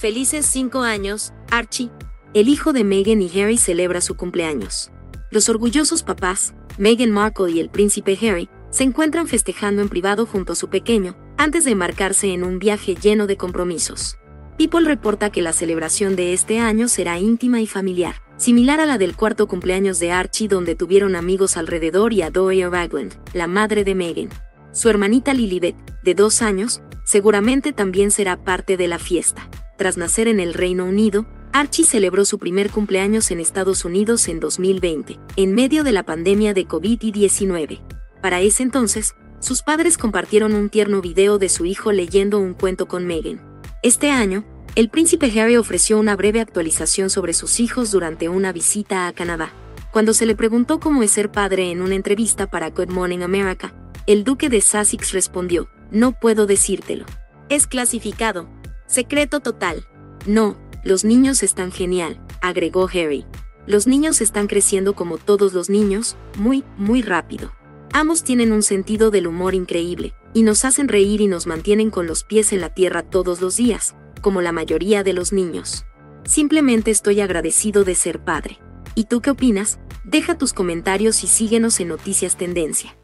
Felices 5 años, Archie. El hijo de Meghan y Harry celebra su cumpleaños. Los orgullosos papás, Meghan Markle y el príncipe Harry, se encuentran festejando en privado junto a su pequeño, antes de embarcarse en un viaje lleno de compromisos. People reporta que la celebración de este año será íntima y familiar, similar a la del cuarto cumpleaños de Archie donde tuvieron amigos alrededor y a Doria Ragland, la madre de Meghan. Su hermanita Lilibet, de dos años, seguramente también será parte de la fiesta. Tras nacer en el Reino Unido, Archie celebró su primer cumpleaños en Estados Unidos en 2020, en medio de la pandemia de COVID-19. Para ese entonces, sus padres compartieron un tierno video de su hijo leyendo un cuento con Meghan. Este año, el príncipe Harry ofreció una breve actualización sobre sus hijos durante una visita a Canadá. Cuando se le preguntó cómo es ser padre en una entrevista para Good Morning America, el duque de Sussex respondió, no puedo decírtelo. Es clasificado. Secreto total. No, los niños están genial, agregó Harry. Los niños están creciendo como todos los niños, muy, muy rápido. Ambos tienen un sentido del humor increíble, y nos hacen reír y nos mantienen con los pies en la tierra todos los días, como la mayoría de los niños. Simplemente estoy agradecido de ser padre. ¿Y tú qué opinas? Deja tus comentarios y síguenos en Noticias Tendencia.